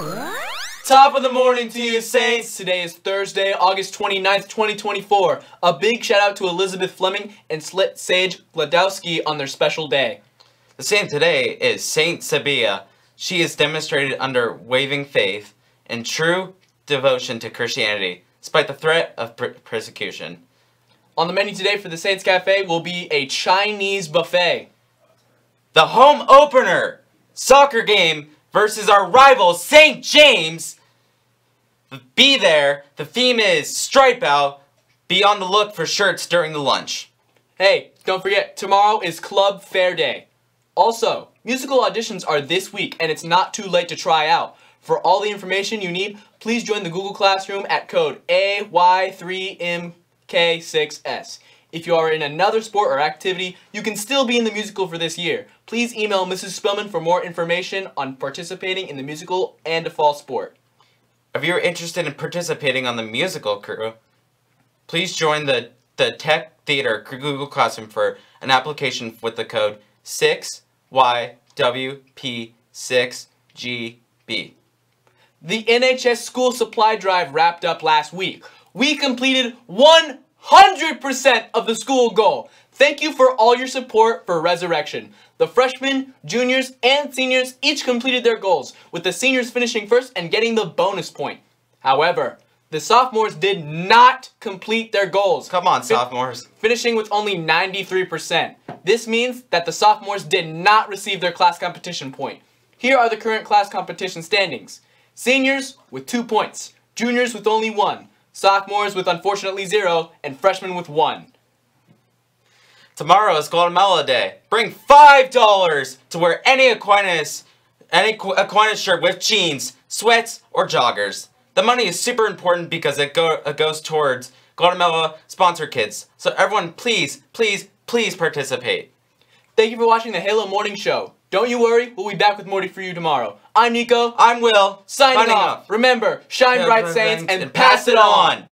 Top of the morning to you, Saints. Today is Thursday, August 29th, 2024. A big shout out to Elizabeth Fleming and Slit Sage Gladowski on their special day. The saint today is Saint Sabina. She is demonstrated under waving faith and true devotion to Christianity, despite the threat of per persecution. On the menu today for the Saints Cafe will be a Chinese buffet. The home opener soccer game versus our rival St. James. Be there. The theme is Stripe Out. Be on the look for shirts during the lunch. Hey, don't forget, tomorrow is Club Fair Day. Also, musical auditions are this week and it's not too late to try out. For all the information you need, please join the Google Classroom at code AY3MK6S. If you are in another sport or activity, you can still be in the musical for this year. Please email Mrs. Spillman for more information on participating in the musical and a fall sport. If you're interested in participating on the musical crew, please join the, the Tech Theater Google Classroom for an application with the code 6YWP6GB. The NHS school supply drive wrapped up last week. We completed 100% of the school goal. Thank you for all your support for Resurrection. The freshmen, juniors, and seniors each completed their goals, with the seniors finishing first and getting the bonus point. However, the sophomores did not complete their goals. Come on, sophomores. Finishing with only 93%. This means that the sophomores did not receive their class competition point. Here are the current class competition standings. Seniors with 2 points, juniors with only 1, sophomores with unfortunately 0, and freshmen with 1. Tomorrow is Guatemala Day. Bring $5 to wear any Aquinas, any Aquinas shirt with jeans, sweats, or joggers. The money is super important because it, go, it goes towards Guatemala sponsor kids. So everyone, please, please, please participate. Thank you for watching the Halo Morning Show. Don't you worry, we'll be back with Morty for you tomorrow. I'm Nico. I'm Will. Signing, Signing off. off. Remember, shine bright, Saints, and pass it on.